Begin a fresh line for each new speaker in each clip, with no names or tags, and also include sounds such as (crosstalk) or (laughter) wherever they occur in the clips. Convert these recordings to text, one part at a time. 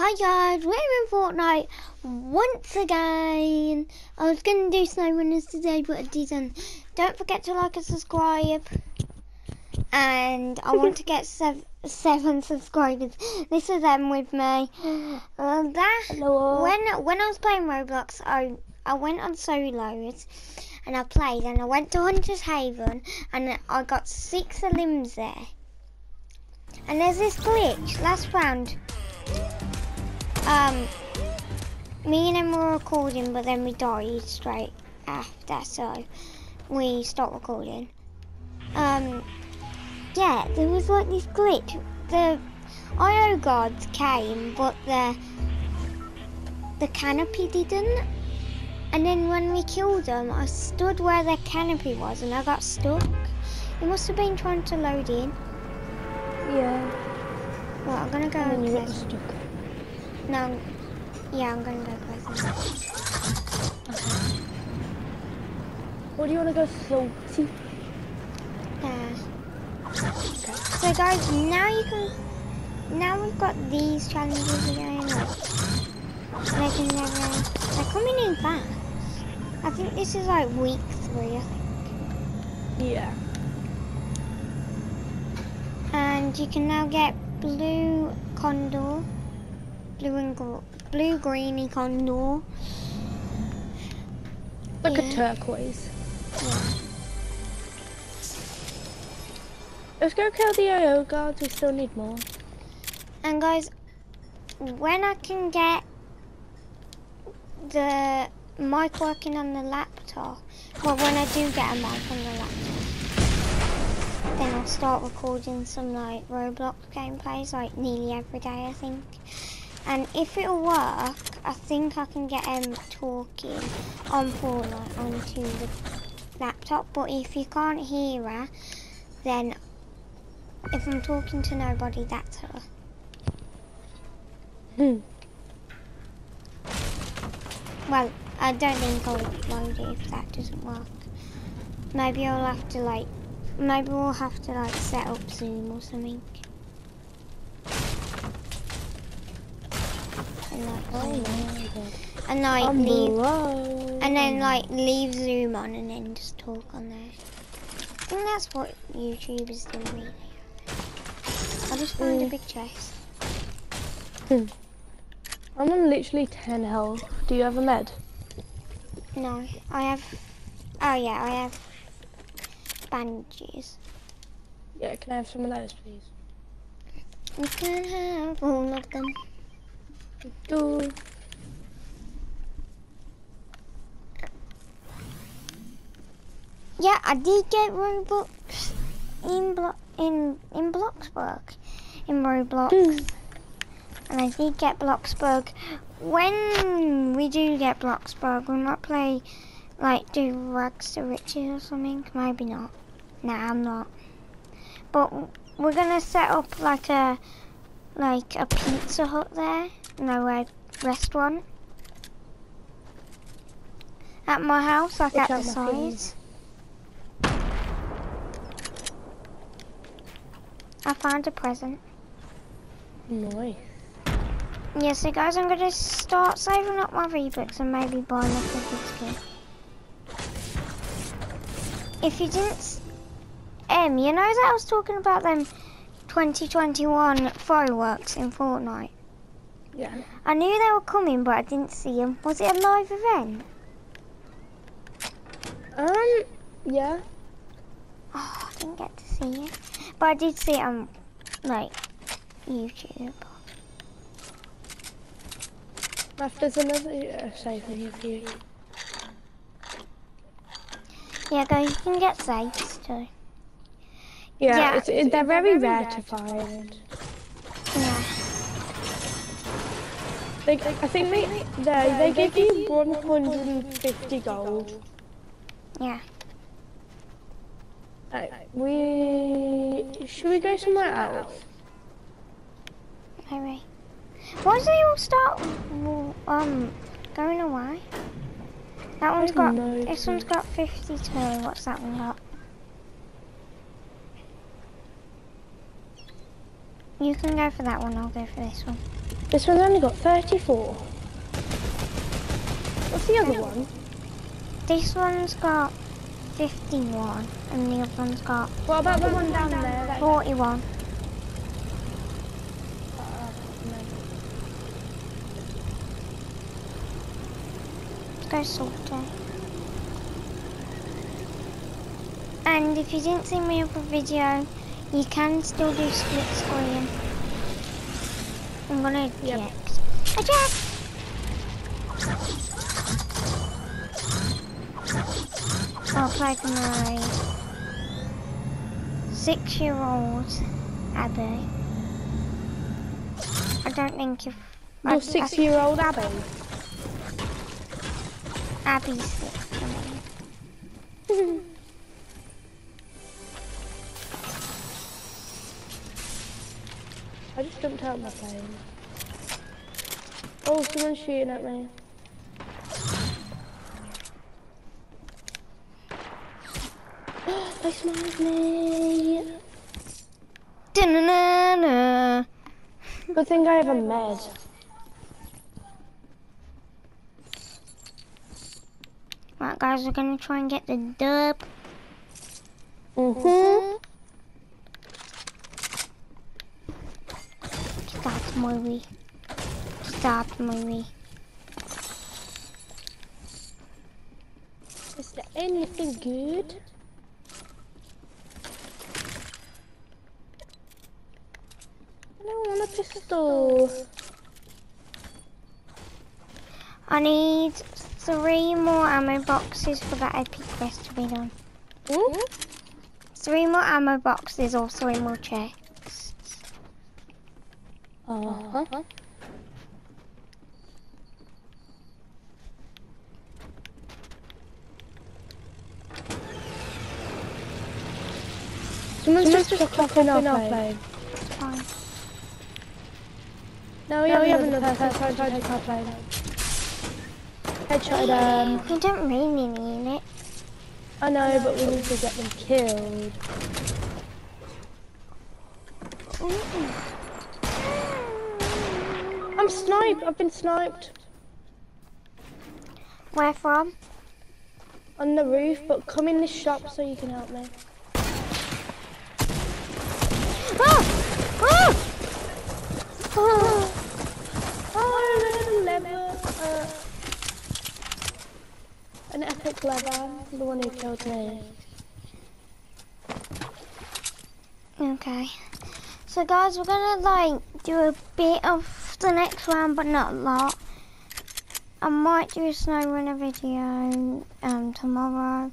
Hi guys, we're in Fortnite once again. I was going to do Snow Runners today, but I didn't. Don't forget to like and subscribe. And I want to get sev seven subscribers. This is them with me. Uh, that,
Hello.
When when I was playing Roblox, I I went on solos and I played and I went to Hunter's Haven and I got six limbs there. And there's this glitch last round. Um, me and him were recording, but then we died straight after, so we stopped recording. Um, yeah, there was like this glitch. The IO guards came, but the the canopy didn't. And then when we killed them, I stood where the canopy was, and I got stuck. It must have been trying to load in.
Yeah.
Well, I'm gonna go.
And you get stuck.
No, yeah, I'm gonna go present.
What do you want to go salty?
Yeah. Uh, so guys, now you can. Now we've got these challenges again. Like, legendary. They're coming in fast. I think this is like week three. I think.
Yeah.
And you can now get blue condor, blue and gr- blue greeny condor.
Like
Yeah.
a turquoise.
Yeah.
Let's go kill the IO guards. We still need more.
And guys, when I can get the mic working on the laptop, well, when I do get a mic on the laptop, then I'll start recording some like Roblox gameplays, like nearly every day, I think. And if it'll work, I think I can get him talking on Fortnite onto the laptop. But if you can't hear her, then if I'm talking to nobody, that's her.
Hmm.
Well, I don't think I'll upload it if that doesn't work. Maybe I'll have to like, maybe we'll have to like set up Zoom or something. And like,
Oh
and like
I'm
leave,
below.
and then like leave Zoom on and then just talk on there. I think that's what YouTubers do really. I just found a
Mm.
big chest.
I'm on literally 10 health. Do you have a med?
No, I have. Oh yeah, I have bandages.
Yeah, can I have some of those, please?
You can have all of them.
Do.
Yeah, I did get Roblox in Blo- in in Bloxburg, in Roblox,
Hmm.
and I did get Bloxburg. When we do get Bloxburg, we might play like do Rags to Riches or something. Maybe not. Nah, I'm not. But we're gonna set up like a like a Pizza Hut there, no a restaurant. At my house, like
Watch
at the sides. I found a present.
Nice.
Yeah, so guys, I'm gonna start saving up my V-Bucks and maybe buy like a good skin. If you didn't, um, you know that I was talking about them 2021 fireworks in Fortnite.
Yeah.
I knew they were coming, but I didn't see them. Was it a live event?
Um, yeah.
Oh, I didn't get to see it, but I did see it on like YouTube.
If there's another uh, safe in here for you.
Yeah, guys, you can get safes too.
Yeah,
Yeah,
it's, it, they're very rare to find. They, I think they, they, they give you 150 gold.
Yeah.
Right, we should we go somewhere else?
Maybe. Why do they all start um going away? That one's got this one's got fifty two. What's that one got? You can go for that one, I'll go for this one.
This one's only got 34. What's the other one?
This one's got 51 and the other one's got
What about the one down there?
41.
Uh, no.
Let's go salty. And if you didn't see my other video, you can still do split screen. I'm gonna
Yep.
eject. Eject! I'll play with my six-year-old Abby. I don't think I-
Your six-year-old Abby.
Abby's six. I mean. (laughs)
jumped out of my plane. Oh, someone's shooting at me. they smiled me.
Da-na-na-na.
Good thing I have a med.
Right, guys, we're gonna try and get the dub.
Mm-hmm.
Start movie. Stop movie.
Is there anything good? I don't want a pistol.
I need three more ammo boxes for that epic quest to be done.
Hmm?
Three more ammo boxes or three more chests.
Uh-huh. Someone's just took off in our plane.
It's fine.
No, we have another person to take our plane. Headshot them.
We don't really need it.
I know, but we need to get them killed. I'm sniped. I've been sniped
Where from?
on the roof, but come in this shop so you can help me.
Ah! Ah! Ah!
Oh, lever. Uh, an epic lever. The one who killed me.
Okay. So guys, we're gonna like do a bit of the next round, but not a lot. I might do a snow runner video um tomorrow.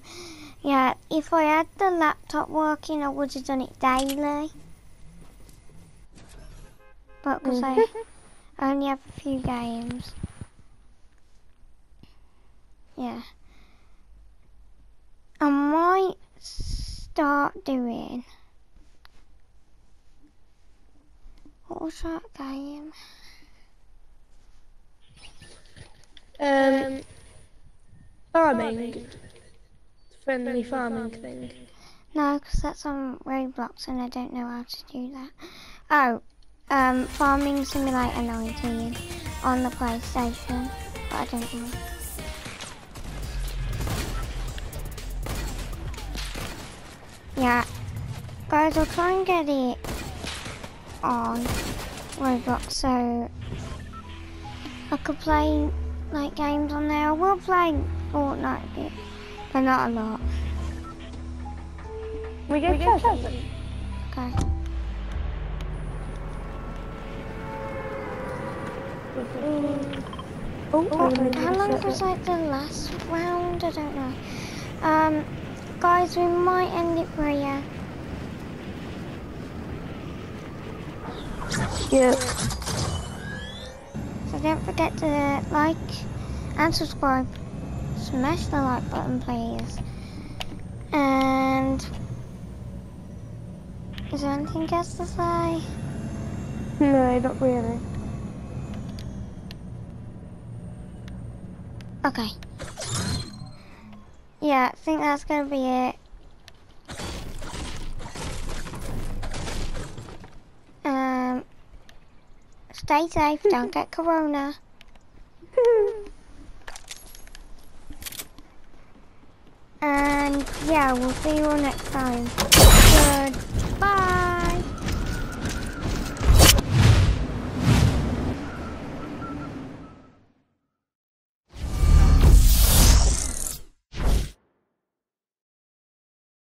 Yeah, if I had the laptop working, I would have done it daily. But because I (laughs) only have a few games. Yeah. I might start doing. What was that game?
Um, farming. Friendly farming thing.
No, because that's on Roblox and I don't know how to do that. Oh, um, Farming Simulator 19 on the PlayStation, but I don't know. Yeah, guys, I'll try and get it on Roblox so I could play like games on there. I will play Fortnite a bit, but not a lot.
We get presents.
Okay.
Oh,
Oh, how long was like the last round? I don't know. Um, guys, we might end it for yeah.
Yeah.
Don't forget to like and subscribe. Smash the like button, please. And is there anything else to say?
No, not really.
Okay. Yeah, I think that's gonna be it. Um, Stay safe. Don't get corona. (laughs) And yeah, we'll see you all next time. Goodbye.